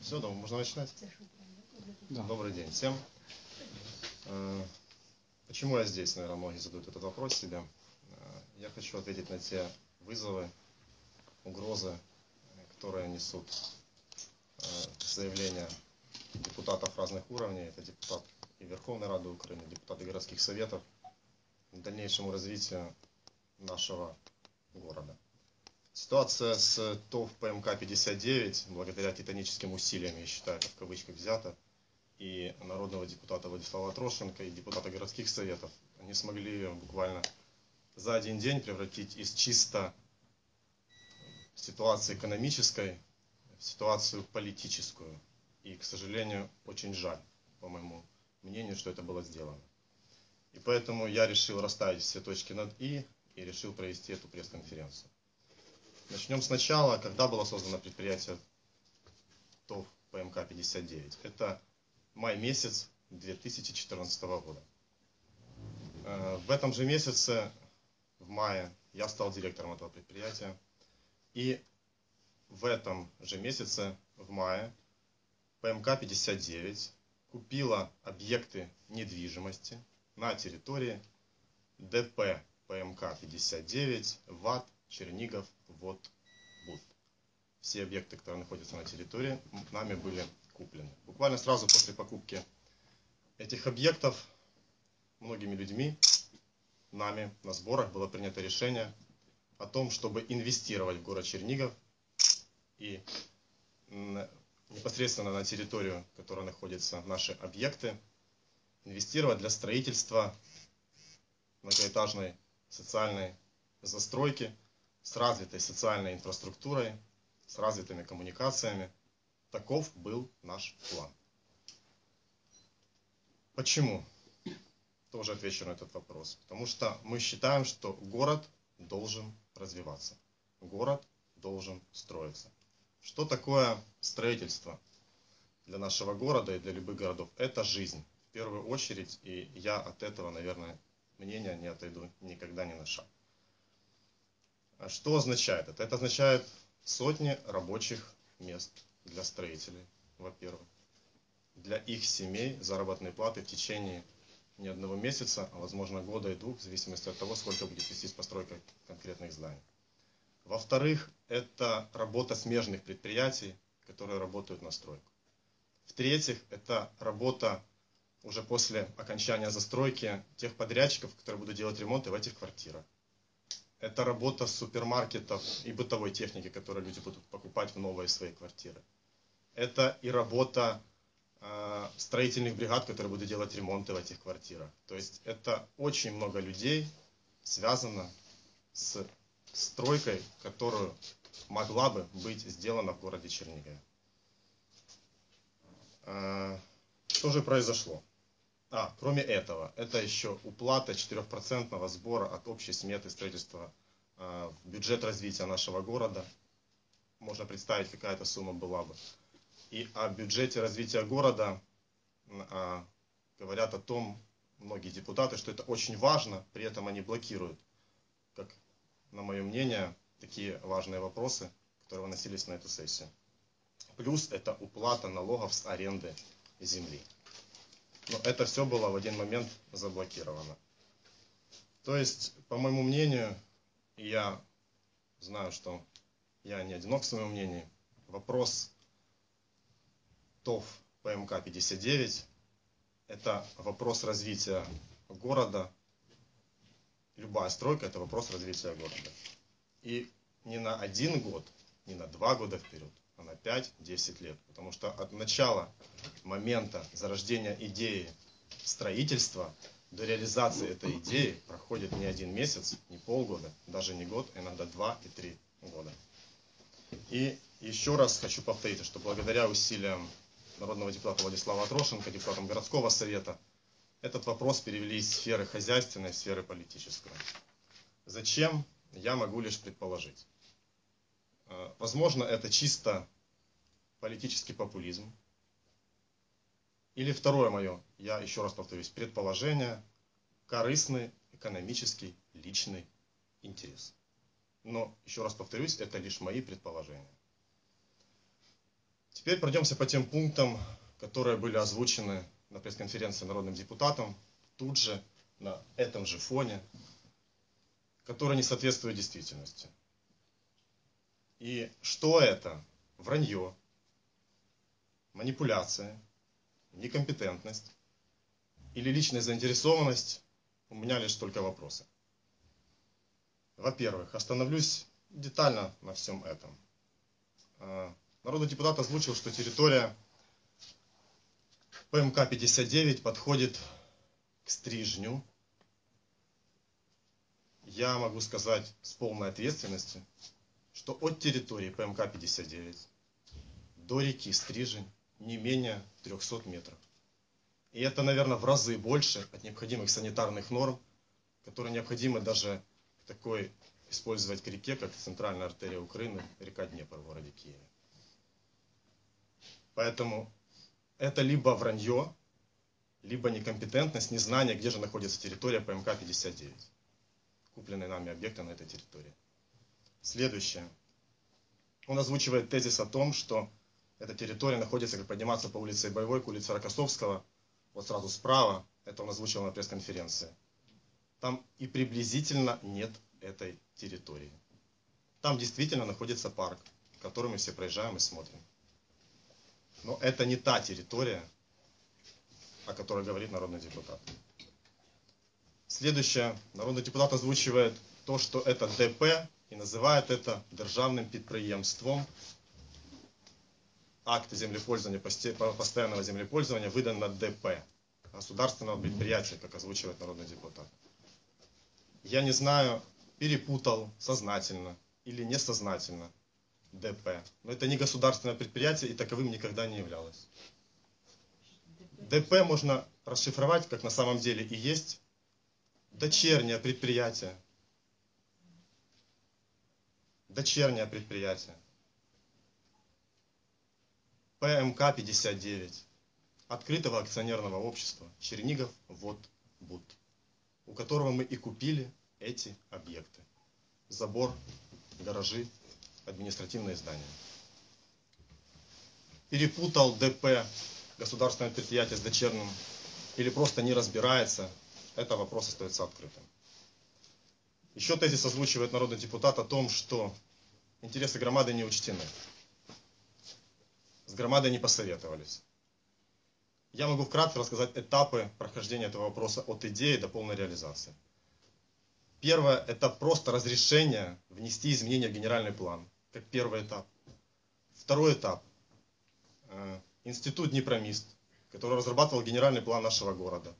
Все, да, можно начинать? Да. Добрый день всем. Э, почему я здесь, наверное, многие задают этот вопрос себе. Э, я хочу ответить на те вызовы, угрозы, которые несут э, заявления депутатов разных уровней. Это депутат и Верховной Рады Украины, депутаты городских советов, дальнейшему развитию нашего города. Ситуация с ТОВ ПМК-59, благодаря титаническим усилиям, я считаю, это в кавычках взято, и народного депутата Владислава Трошенко, и депутата городских советов, они смогли буквально за один день превратить из чисто ситуации экономической в ситуацию политическую. И, к сожалению, очень жаль, по моему мнению, что это было сделано. И поэтому я решил расставить все точки над «и» и решил провести эту пресс-конференцию. Начнем сначала, когда было создано предприятие ТОВ ПМК-59. Это май месяц 2014 года. Э, в этом же месяце, в мае, я стал директором этого предприятия. И в этом же месяце, в мае, ПМК-59 купила объекты недвижимости на территории ДП ПМК-59 ВАТ Чернигов вот Буд. Все объекты, которые находятся на территории, нами были куплены. Буквально сразу после покупки этих объектов многими людьми, нами на сборах было принято решение о том, чтобы инвестировать в город Чернигов и непосредственно на территорию, в которой находятся наши объекты, инвестировать для строительства многоэтажной социальной застройки – с развитой социальной инфраструктурой, с развитыми коммуникациями. Таков был наш план. Почему? Тоже отвечу на этот вопрос. Потому что мы считаем, что город должен развиваться. Город должен строиться. Что такое строительство для нашего города и для любых городов? Это жизнь. В первую очередь, и я от этого, наверное, мнения не отойду никогда ни на шаг. А что означает это? Это означает сотни рабочих мест для строителей, во-первых. Для их семей заработные платы в течение не одного месяца, а возможно года и двух, в зависимости от того, сколько будет вести с постройкой конкретных зданий. Во-вторых, это работа смежных предприятий, которые работают на стройку. В-третьих, это работа уже после окончания застройки тех подрядчиков, которые будут делать ремонты в этих квартирах это работа супермаркетов и бытовой техники, которую люди будут покупать в новые свои квартиры. Это и работа э, строительных бригад, которые будут делать ремонты в этих квартирах. То есть это очень много людей связано с стройкой, которую могла бы быть сделана в городе Чернигове. Э, что же произошло? А, кроме этого, это еще уплата 4% сбора от общей сметы строительства э, в бюджет развития нашего города. Можно представить, какая эта сумма была бы. И о бюджете развития города э, говорят о том многие депутаты, что это очень важно, при этом они блокируют, как на мое мнение, такие важные вопросы, которые выносились на эту сессию. Плюс это уплата налогов с аренды земли. Но это все было в один момент заблокировано. То есть, по моему мнению, я знаю, что я не одинок в своем мнении, вопрос ТОВ ПМК-59 – это вопрос развития города. Любая стройка – это вопрос развития города. И не на один год, не на два года вперед, а на 5-10 лет. Потому что от начала момента зарождения идеи строительства до реализации этой идеи проходит не один месяц, не полгода, даже не год, а иногда два и три года. И еще раз хочу повторить, что благодаря усилиям народного депутата Владислава Трошенко, депутатам городского совета, этот вопрос перевели из сферы хозяйственной в сферы политическую. Зачем? Я могу лишь предположить. Э, возможно, это чисто политический популизм. Или второе мое, я еще раз повторюсь, предположение, корыстный, экономический, личный интерес. Но, еще раз повторюсь, это лишь мои предположения. Теперь пройдемся по тем пунктам, которые были озвучены на пресс-конференции народным депутатам, тут же, на этом же фоне, которые не соответствуют действительности. И что это? Вранье, манипуляция, некомпетентность или личная заинтересованность, у меня лишь только вопросы. Во-первых, остановлюсь детально на всем этом. А, народный депутат озвучил, что территория ПМК-59 подходит к стрижню. Я могу сказать с полной ответственностью, что от территории ПМК-59 до реки Стрижень не менее 300 метров. И это, наверное, в разы больше от необходимых санитарных норм, которые необходимы даже такой использовать к реке, как центральная артерия Украины, река Днепр в городе Киеве. Поэтому это либо вранье, либо некомпетентность, незнание, где же находится территория ПМК-59, купленные нами объекты на этой территории. Следующее. Он озвучивает тезис о том, что эта территория находится, как подниматься по улице Боевой к улице Рокоссовского, вот сразу справа, это он озвучил на пресс-конференции. Там и приблизительно нет этой территории. Там действительно находится парк, который мы все проезжаем и смотрим. Но это не та территория, о которой говорит народный депутат. Следующее. Народный депутат озвучивает то, что это ДП и называет это державным підприємством. Акт землепользования, постоянного землепользования выдан на ДП, государственного предприятия, как озвучивает народный депутат. Я не знаю, перепутал сознательно или несознательно ДП. Но это не государственное предприятие и таковым никогда не являлось. ДП можно расшифровать, как на самом деле и есть, дочернее предприятие. Дочернее предприятие. ПМК-59 открытого акционерного общества Чернигов Вот Буд, у которого мы и купили эти объекты. Забор, гаражи, административные здания. Перепутал ДП, государственное предприятие с дочерним, или просто не разбирается, это вопрос остается открытым. Еще тезис озвучивает народный депутат о том, что интересы громады не учтены. С громадой не посоветовались. Я могу вкратце рассказать этапы прохождения этого вопроса от идеи до полной реализации. Первое – это просто разрешение внести изменения в генеральный план, как первый этап. Второй этап э, – институт Днепромист, который разрабатывал генеральный план нашего города.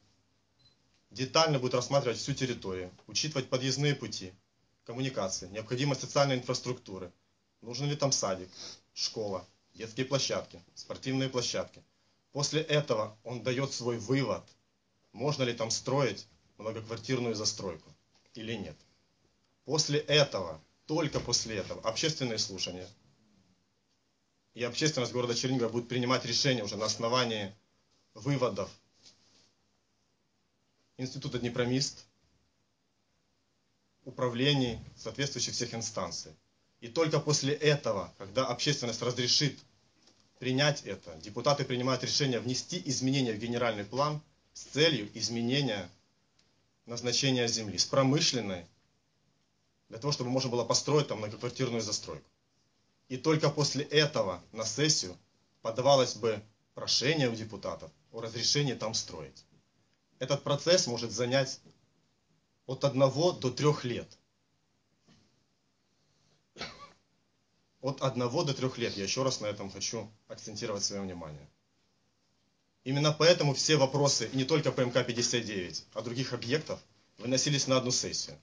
Детально будет рассматривать всю территорию, учитывать подъездные пути, коммуникации, необходимость социальной инфраструктуры, нужен ли там садик, школа, детские площадки, спортивные площадки. После этого он дает свой вывод, можно ли там строить многоквартирную застройку или нет. После этого, только после этого, общественные слушания. И общественность города Чернигова будет принимать решения уже на основании выводов Института Днепромист, управлений, соответствующих всех инстанций. И только после этого, когда общественность разрешит принять это, депутаты принимают решение внести изменения в генеральный план с целью изменения назначения земли, с промышленной, для того, чтобы можно было построить там многоквартирную застройку. И только после этого на сессию подавалось бы прошение у депутатов о разрешении там строить. Этот процесс может занять от одного до трех лет. От одного до трех лет. Я еще раз на этом хочу акцентировать свое внимание. Именно поэтому все вопросы, не только по МК-59, а других объектов, выносились на одну сессию.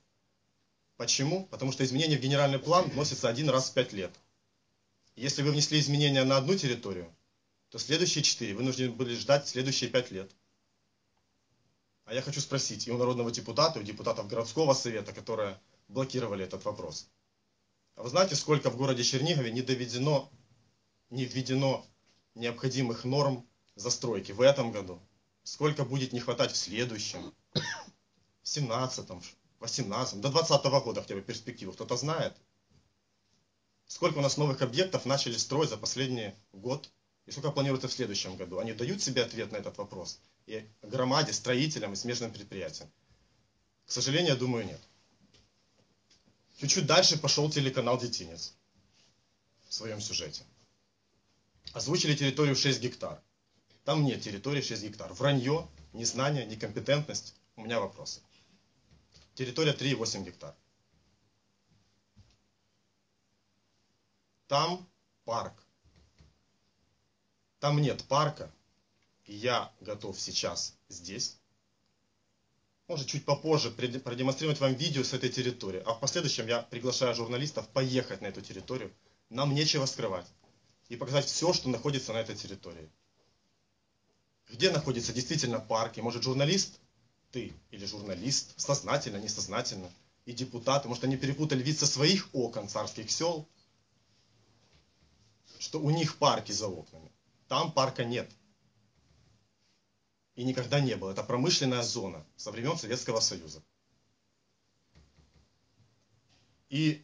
Почему? Потому что изменения в генеральный план вносятся один раз в пять лет. Если вы внесли изменения на одну территорию, то следующие четыре вынуждены были ждать следующие пять лет. А я хочу спросить и у народного депутата, и у депутатов городского совета, которые блокировали этот вопрос. А вы знаете, сколько в городе Чернигове не доведено, не введено необходимых норм застройки в этом году, сколько будет не хватать в следующем, в 17-м, 18 до 20 года хотя бы перспективу, кто-то знает? Сколько у нас новых объектов начали строить за последний год? И сколько планируется в следующем году? Они дают себе ответ на этот вопрос? И громаде, строителям и смежным предприятиям? К сожалению, я думаю, нет. Чуть-чуть дальше пошел телеканал «Детинец» в своем сюжете. Озвучили территорию 6 гектар. Там нет территории 6 гектар. Вранье, незнание, некомпетентность. У меня вопросы. Территория 3,8 гектар. Там парк. Там нет парка. И я готов сейчас здесь, может чуть попозже, продемонстрировать вам видео с этой территории. А в последующем я приглашаю журналистов поехать на эту территорию. Нам нечего скрывать. И показать все, что находится на этой территории. Где находится действительно парк. И может журналист, ты или журналист, сознательно, несознательно, и депутаты, может они перепутали вид со своих окон царских сел, что у них парки за окнами. Там парка нет. И никогда не было. Это промышленная зона со времен Советского Союза. И,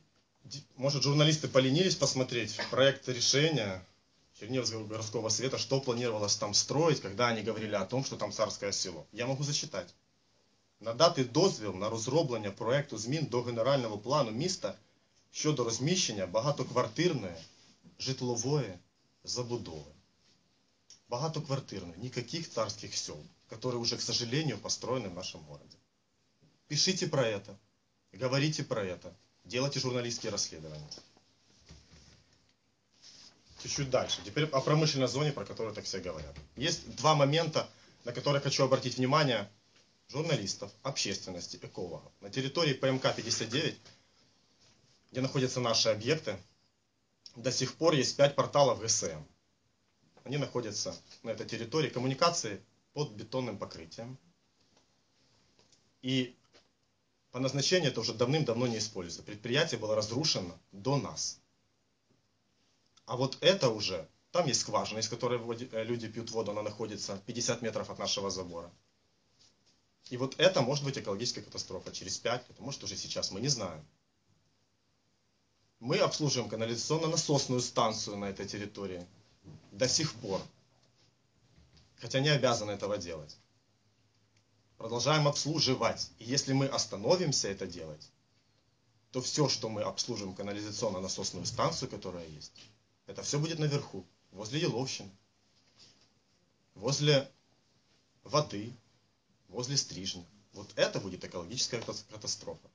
может, журналисты поленились посмотреть проект решения Черневского городского совета, что планировалось там строить, когда они говорили о том, что там царское село. Я могу зачитать Надати дозвіл на розроблення проекту змін до генерального плану міста щодо розміщення багатоквартирної житлової забудови. Багатоквартирной, никаких царских сел, которые уже, к сожалению, построены в нашем городе. Пишите про это, говорите про это, делайте журналистские расследования. Чуть-чуть дальше. Теперь о промышленной зоне, про которую так все говорят. Есть два момента, на которые хочу обратить внимание журналистов, общественности, экологов. На территории ПМК-59, где находятся наши объекты, до сих пор есть пять порталов ГСМ. Они находятся на этой территории коммуникации под бетонным покрытием. И по назначению это уже давным-давно не используется. Предприятие было разрушено до нас. А вот это уже, там есть скважина, из которой э, люди пьют воду, она находится 50 метров от нашего забора. И вот это может быть экологическая катастрофа через 5, это может уже сейчас, мы не знаем. Мы обслуживаем канализационно-насосную станцию на этой территории до сих пор. Хотя не обязаны этого делать. Продолжаем обслуживать. И если мы остановимся это делать, то все, что мы обслуживаем канализационно-насосную станцию, которая есть, это все будет наверху, возле Еловщины, возле воды, возле стрижня. Вот это будет экологическая катастрофа.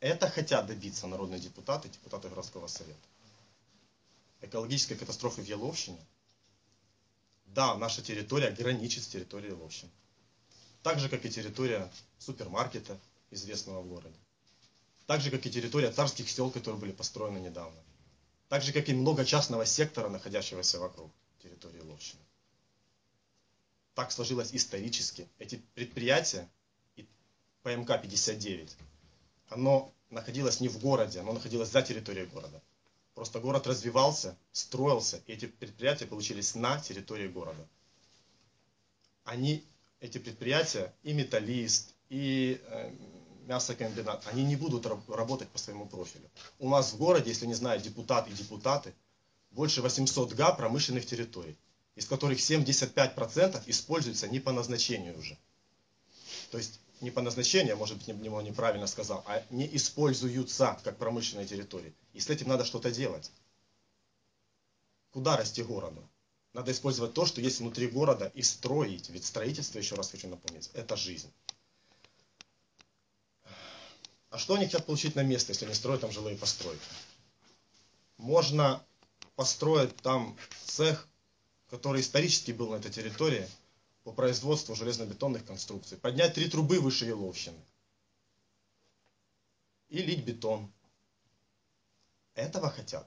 Это хотят добиться народные депутаты, депутаты городского совета. Экологической катастрофы в Еловщине. Да, наша территория граничит с территорией Еловщины. Так же, как и территория супермаркета, известного в городе. Так же, как и территория царских сел, которые были построены недавно. Так же, как и много частного сектора, находящегося вокруг территории Ловщины. Так сложилось исторически. Эти предприятия, и ПМК-59, оно находилось не в городе, оно находилось за территорией города. Просто город развивался, строился, и эти предприятия получились на территории города. Они, эти предприятия, и металлист, и э, мясокомбинат, они не будут работать по своему профилю. У нас в городе, если не знают депутат и депутаты, больше 800 га промышленных территорий, из которых 75% используются не по назначению уже. То есть не по назначению, может быть, него неправильно сказал, а не используются как промышленные территории. И с этим надо что-то делать. Куда расти городу? Надо использовать то, что есть внутри города и строить. Ведь строительство, еще раз хочу напомнить, это жизнь. А что они хотят получить на место, если они строят там жилые постройки? Можно построить там цех, который исторически был на этой территории, по производству железнобетонных конструкций, поднять три трубы выше Еловщины и лить бетон. Этого хотят?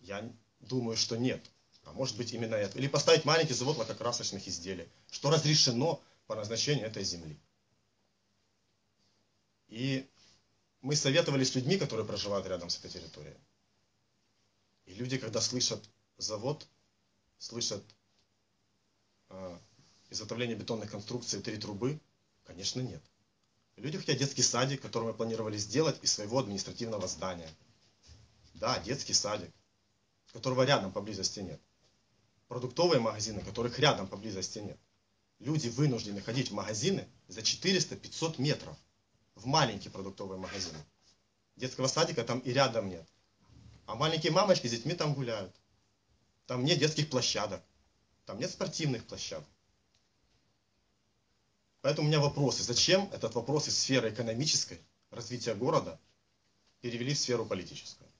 Я думаю, что нет. А может быть именно это. Или поставить маленький завод лакокрасочных изделий, что разрешено по назначению этой земли. И мы советовали с людьми, которые проживают рядом с этой территорией. И люди, когда слышат завод, слышат э, изготовление бетонных конструкций три трубы? Конечно, нет. Люди хотят детский садик, который мы планировали сделать из своего административного здания. Да, детский садик, которого рядом поблизости нет. Продуктовые магазины, которых рядом поблизости нет. Люди вынуждены ходить в магазины за 400-500 метров. В маленькие продуктовые магазины. Детского садика там и рядом нет. А маленькие мамочки с детьми там гуляют. Там нет детских площадок. Там нет спортивных площадок. Поэтому у меня вопросы. Зачем этот вопрос из сферы экономической, развития города, перевели в сферу политическую?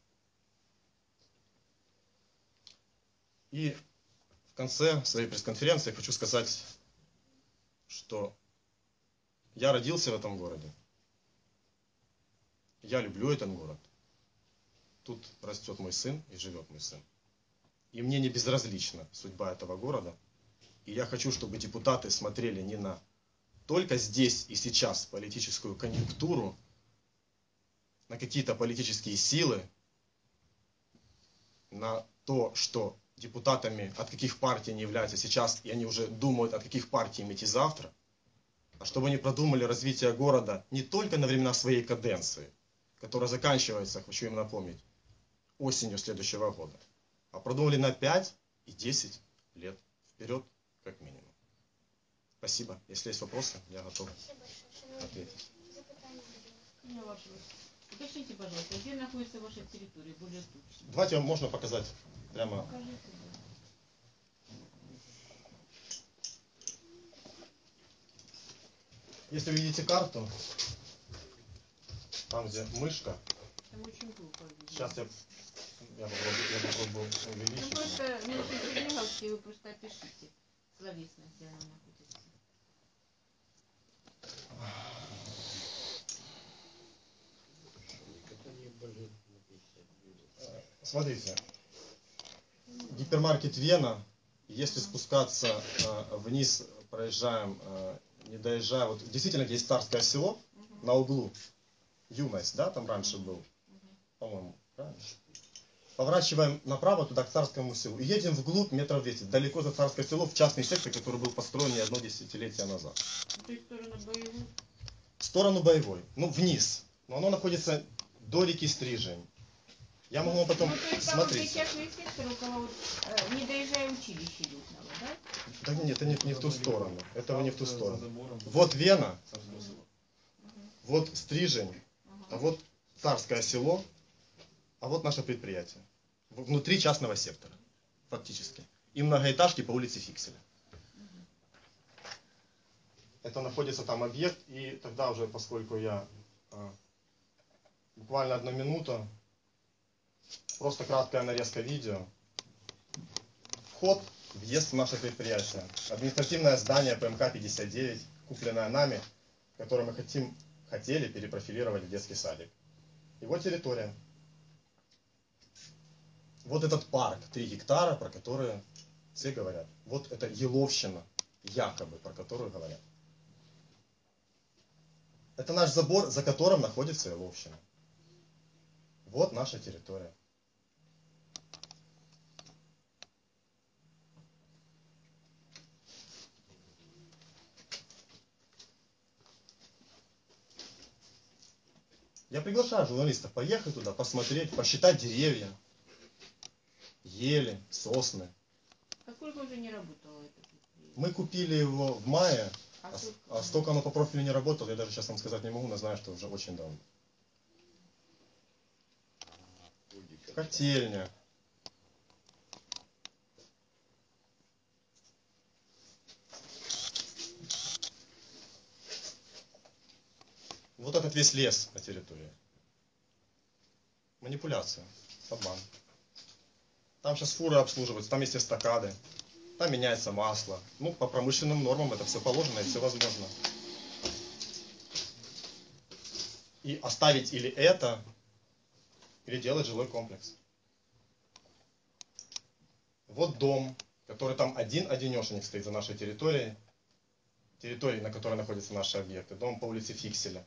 И в конце своей пресс-конференции хочу сказать, что я родился в этом городе. Я люблю этот город. Тут растет мой сын и живет мой сын. И мне не безразлична судьба этого города. И я хочу, чтобы депутаты смотрели не на только здесь и сейчас политическую конъюнктуру, на какие-то политические силы, на то, что депутатами от каких партий они являются сейчас, и они уже думают, от каких партий им идти завтра, а чтобы они продумали развитие города не только на времена своей каденции, которая заканчивается, хочу им напомнить, осенью следующего года, а продумали на 5 и 10 лет вперед, как минимум. Спасибо. Если есть вопросы, я готов ответить. Вопрос. Уточните, пожалуйста, где находится ваша территория более точно? Давайте вам можно показать прямо. Покажите. Если вы видите карту, там где мышка, Там очень глупо. видно. сейчас я, я попробую, я попробую Ну увеличить. просто не очень Черниговский, вы просто опишите словесно, где она находится. Смотрите, гипермаркет Вена, если спускаться э, вниз, проезжаем, э, не доезжая, вот действительно есть царское село, на углу, юность, да, там раньше был, по-моему, правильно? Поворачиваем направо туда, к царскому селу, и едем вглубь метров 200, далеко за царское село, в частный сектор, который был построен не одно десятилетие назад. Есть сторону боевую. В сторону боевой, ну вниз, но оно находится до реки Стрижень. Я могу вам потом Ну, то есть там смотреть. частный сектор, около э, не доезжая училище Лютного, да? Да нет, это не, не в ту сторону. Это не в ту сторону. Вот Вена, вот Стрижень, а вот Царское село, а вот наше предприятие. Внутри частного сектора, фактически. И многоэтажки по улице Фикселя. Это находится там объект, и тогда уже, поскольку я а, буквально одна минута, просто краткая нарезка видео. Вход, въезд в наше предприятие. Административное здание ПМК-59, купленное нами, которое мы хотим, хотели перепрофилировать в детский садик. Его территория. Вот этот парк, 3 гектара, про которые все говорят. Вот это Еловщина, якобы, про которую говорят. Это наш забор, за которым находится Еловщина. Вот наша территория. Я приглашаю журналистов поехать туда, посмотреть, посчитать деревья, ели, сосны. А сколько уже не работало это? Мы купили его в мае, А а, сколько? а столько оно по профилю не работало, я даже сейчас вам сказать не могу, но знаю, что уже очень давно. Котельня. Вот этот весь лес на территории. Манипуляция, обман. Там сейчас фуры обслуживаются, там есть эстакады, там меняется масло. Ну, по промышленным нормам это все положено и все возможно. И оставить или это, или делать жилой комплекс. Вот дом, который там один-одинешенек стоит за нашей территорией, территорией, на которой находятся наши объекты. Дом по улице Фикселя,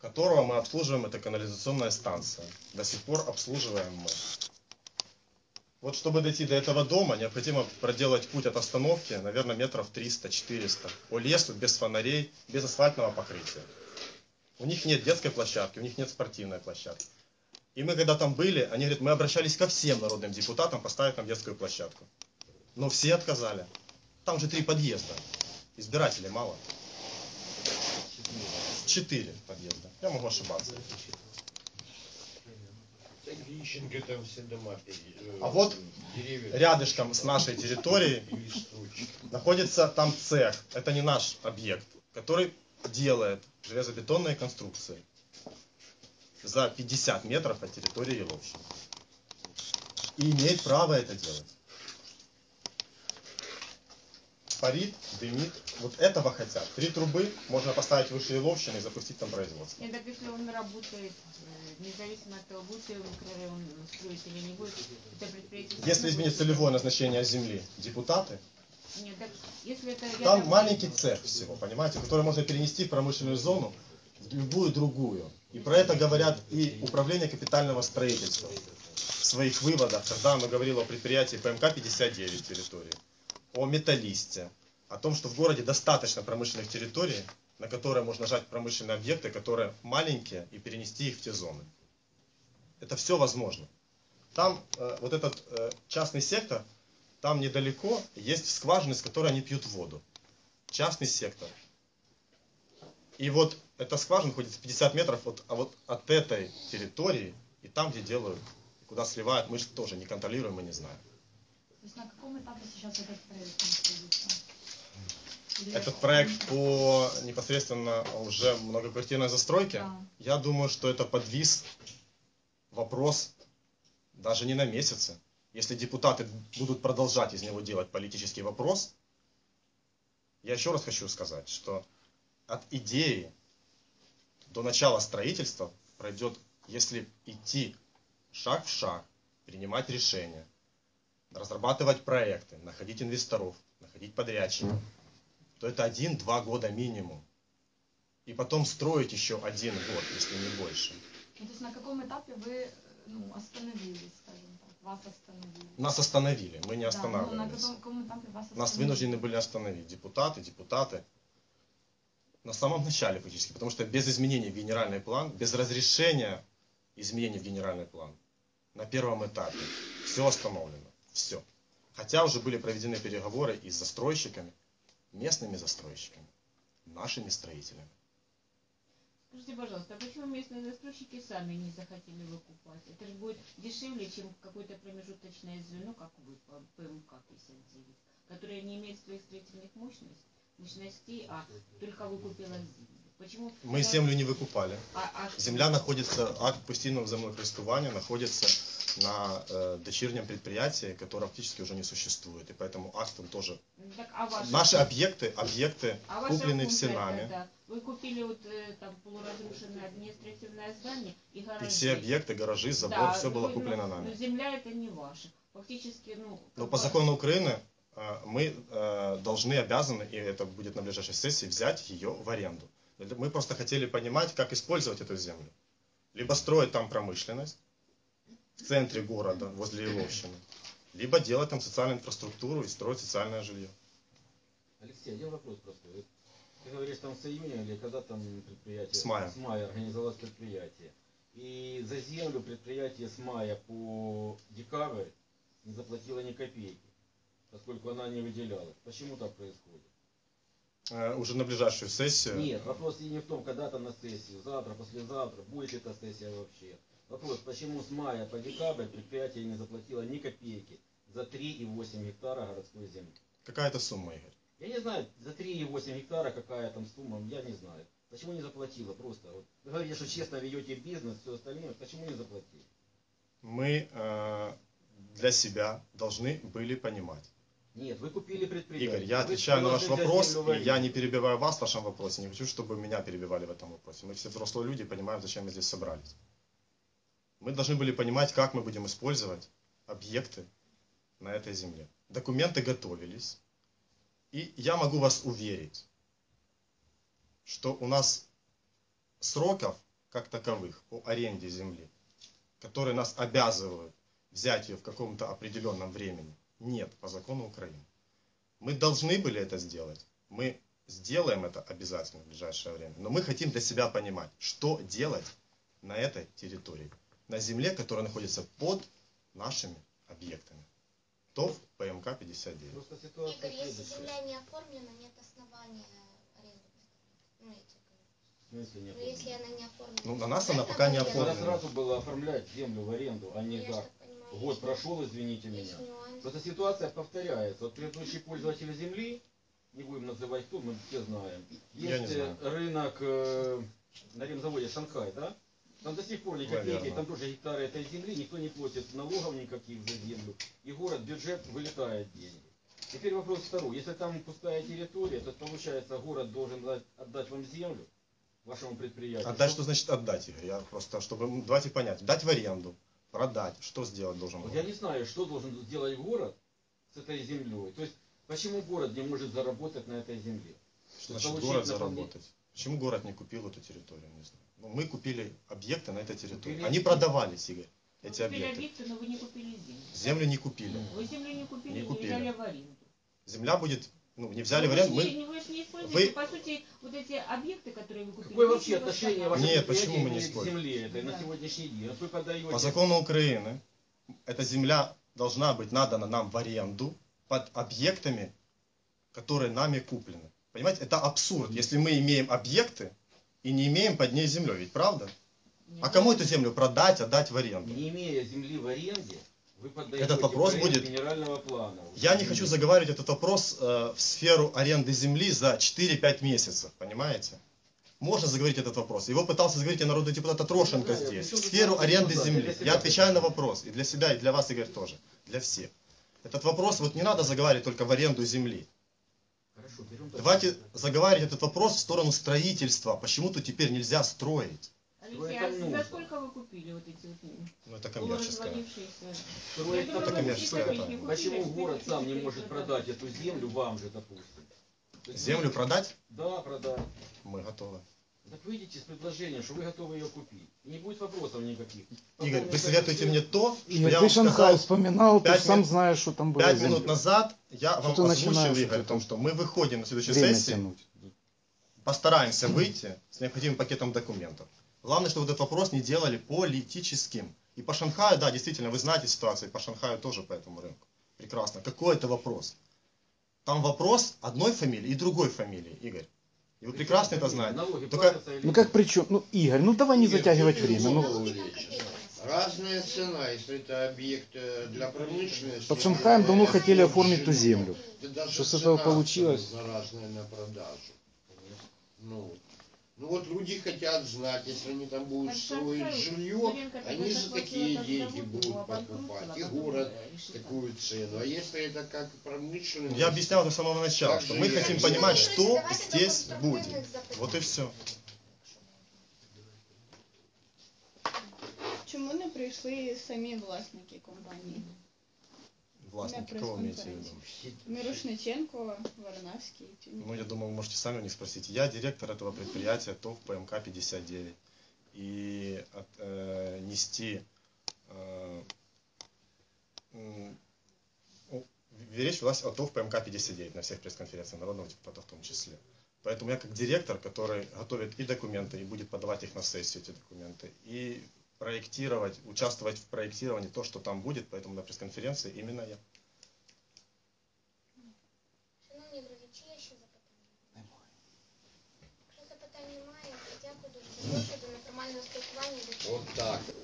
которого мы обслуживаем, это канализационная станция. До сих пор обслуживаем мы. Вот чтобы дойти до этого дома, необходимо проделать путь от остановки, наверное, метров 300-400. По лесу, без фонарей, без асфальтного покрытия. У них нет детской площадки, у них нет спортивной площадки. И мы когда там были, они говорят, мы обращались ко всем народным депутатам поставить там детскую площадку. Но все отказали. Там же три подъезда. Избирателей мало. Четыре подъезда. Я могу ошибаться. А вот Рядышком с нашей территорией находится там цех. Это не наш объект, который делает железобетонные конструкции за 50 метров от территории Еловщины. И имеет право это делать. Парит, дымит. Вот этого хотят. Три трубы можно поставить выше Еловщины и запустить там производство. Нет, так если он работает, э, независимо от того, будет ли он микрорайон строить или не будет, это предприятие... Если изменить целевое назначение земли, депутаты, Нет, так если это Там маленький цех всего, понимаете, который можно перенести в промышленную зону, в любую другую. И про это говорят и Управление капитального строительства в своих выводах, когда оно говорило о предприятии ПМК-59 территории, о металлисте, о том, что в городе достаточно промышленных территорий, на которые можно нажать промышленные объекты, которые маленькие, и перенести их в те зоны. Это все возможно. Там э, вот этот э, частный сектор, там недалеко есть скважины, с которой они пьют воду. Частный сектор. И вот эта скважина ходит в 50 метров от, а вот от этой территории и там, где делают, куда сливают, мы же тоже не контролируем, мы не знаем. То есть на каком этапе сейчас этот проект находится? Этот проект по непосредственно уже многоквартирной застройке, Да. я думаю, что это подвис вопрос даже не на месяцы. Если депутаты будут продолжать из него делать политический вопрос, я еще раз хочу сказать, что от идеи до начала строительства пройдет, если идти шаг в шаг, принимать решения, разрабатывать проекты, находить инвесторов, находить подрядчиков, то это один-два года минимум. И потом строить еще один год, если не больше. Ну, то есть на каком этапе вы э, ну, остановились, скажем так, вас остановили? Нас остановили, мы не Да, ну, на останавливались. каком, каком этапе вас остановили? Нас вынуждены были остановить депутаты, депутаты. На самом начале фактически, потому что без изменений в генеральный план, без разрешения изменений в генеральный план, на первом этапе все остановлено, все. Хотя уже были проведены переговоры и с застройщиками, местными застройщиками, нашими строителями. Скажите, пожалуйста, а почему местные застройщики сами не захотели выкупать? Это же будет дешевле, чем какое-то промежуточное звено, как вы по ПМК-59, которое не имеет своих строительных мощностей, мощностей, а только выкупила землю. Почему? Мы землю не выкупали. а- а? Земля находится, акт постійного землекористування находится на э, дочернем предприятии, которое фактически уже не существует. И поэтому акт он тоже... Ну, Так, а ваша, Наши объекты, объекты а куплены все нами. Вы купили вот э, там полуразрушенное административное здание и гаражи. И все объекты, гаражи, забор, Да, все было ну, куплено ну, нами. Но земля это не ваша. Фактически, ну... Но по закону Украины э, мы э, должны, обязаны, и это будет на ближайшей сессии, взять ее в аренду. Мы просто хотели понимать, как использовать эту землю. Либо строить там промышленность в центре города, возле Иловщины, либо делать там социальную инфраструктуру и строить социальное жилье. Алексей, один вопрос простой. Ты говоришь, там с июня или когда там предприятие? С мая. С мая организовалось предприятие. И за землю предприятие с мая по декабрь не заплатило ни копейки, поскольку она не выделялась. Почему так происходит? Э, Уже на ближайшую сессию. Нет, вопрос и не в том, когда там на сессию, завтра, послезавтра, будет ли эта сессия вообще. Вопрос, почему с мая по декабрь предприятие не заплатило ни копейки за 3,8 гектара городской земли? Какая-то сумма, Игорь. Я не знаю, за 3,8 гектара какая там сумма, я не знаю. Почему не заплатила просто? Вот, вы говорите, что честно ведете бизнес, все остальное, почему не заплатили? Мы э, для себя должны были понимать. Нет, вы купили предприятие. Игорь, я вы отвечаю на ваш вопрос, и я не перебиваю вас в вашем вопросе, не хочу, чтобы меня перебивали в этом вопросе. Мы все взрослые люди, понимаем, зачем мы здесь собрались. Мы должны были понимать, как мы будем использовать объекты на этой земле. Документы готовились, и я могу вас уверить, что у нас сроков, как таковых, по аренде земли, которые нас обязывают взять ее в каком-то определенном времени? Нет, по закону Украины. Мы должны были это сделать. Мы сделаем это обязательно в ближайшее время. Но мы хотим для себя понимать, что делать на этой территории. На земле, которая находится под нашими объектами. ТОВ ПМК-59. Просто ситуация Игорь, если земля не оформлена, нет основания выставлять. Ну, В смысле нет? ну, если она не оформлена. Ну, на нас она пока не оформлена. сразу было оформлять землю в аренду, а Ну, не как. Год есть- прошел, извините меня. Есть. Просто ситуация повторяется. Вот предыдущий пользователь земли, не будем называть кто, мы все знаем. Я не Есть знаю. э, рынок э, на ремзаводе Шанхай, да? Там до сих пор ни копейки, там тоже гектары этой земли, никто не платит налогов никаких за землю. И город, бюджет вылетает деньги. Теперь вопрос второй. Если там пустая территория, то получается город должен дать- отдать вам землю, вашему предприятию. Отдать, что значит отдать, Игорь? Я просто, чтобы, давайте понять. Дать в аренду, продать, что сделать должен Вот был? я не знаю, что должен сделать город с этой землей. То есть, почему город не может заработать на этой земле? Что значит город заработать? Почему город не купил эту территорию? Не знаю. Ну, мы купили объекты на этой территории. Купили Они объекты. продавались, Игорь, Вы эти купили объекты. объекты, но вы не купили землю. Землю не купили. Вы землю не купили, Не не, купили. взяли в аренду. Земля будет, ну, не взяли Вы в же аренду. не- Мы... Вы же не используете, Вы- по сути, вот эти объекты, которые вы купили. Какое вы вообще отношение ваше Нет, почему мы не спорим? земле этой на Да. сегодняшний день? Вот вы подаете... По закону Украины эта земля должна быть надана нам в аренду под объектами, которые нами куплены. Понимаете, это абсурд, если мы имеем объекты и не имеем под ней землю, ведь правда? Нет. А кому эту землю продать, отдать в аренду? Не имея земли в аренде, вы Этот вопрос будет- генерального плана. Я не хочу заговаривать этот вопрос э, в сферу аренды земли за 4-5 месяцев, понимаете? Можно заговорить этот вопрос. Его пытался заговорить и народный депутат Трошенко да, здесь. В сферу аренды земли. Я отвечаю на вопрос. И для себя, и для вас, Игорь, тоже. Для всех. Этот вопрос, вот не надо заговаривать только в аренду земли. Давайте заговаривать этот вопрос в сторону строительства. Почему-то теперь нельзя строить. Алексей, это а за сколько вы купили вот эти вот Ну, это коммерческая вы это. купили, Почему купили, город сам не может продать эту землю вам же, допустим? Землю продать? Да, продать. Мы готовы. Так выйдите с предложением, что вы готовы ее купить. И не будет вопросов никаких. Игорь, вы советуете мне то, что Игорь, я вам Шанхай сказал вспоминал, ты сам знаешь, что там было. пять минут назад. Я вам озвучил, Игорь, о том, что мы выходим на следующей Время сессии. тянуть. постараемся выйти с необходимым пакетом документов. Главное, чтобы этот вопрос не делали политическим. И по Шанхаю, да, действительно, вы знаете ситуацию, и по Шанхаю тоже по этому рынку. Прекрасно. Какой это вопрос? Там вопрос одной фамилии и другой фамилии, Игорь. И вы прекрасно это знаете. Только- Ну как причем? Ну, Игорь, ну давай не Игорь, затягивать время. Ну. Разная цена, если это объект э, для промышленности. под Шанхаем давно хотели оформить ту землю. Что с этого получилось? разная на продажу. Ну, ну вот люди хотят знать, если они там будут Под строить Шанхай жилье, Суренко они тогда за заплатила такие там деньги завод, его будут обанкротила, покупать. И потом, город э, решила. такую цену. А если это как промышленность... Я объяснял это с самого начала, Так что же мы и хотим это. понимать, Давайте что до здесь конструктивных будет. запитань. Вот и все. Чому не прийшли самі власники компанії? Властники, На кого имеете в виду? Мирошниченко, ні? Ну, я думаю, вы можете сами у них спросить. Я директор этого предприятия ТОВ ПМК-59. И от, э, нести э, речь велась о ТОВ ПМК-59 на всех пресс-конференциях народного депутата в том числе. Поэтому я как директор, который готовит и документы, и будет подавать их на сессию, эти документы, и проектировать, участвовать в проектировании то, что там будет, поэтому на пресс-конференции именно я. Шановні друзі, чи є ще запитання? Якщо запитань немає, то дякую дуже. Запрошую до неформального спілкування. до Вот так.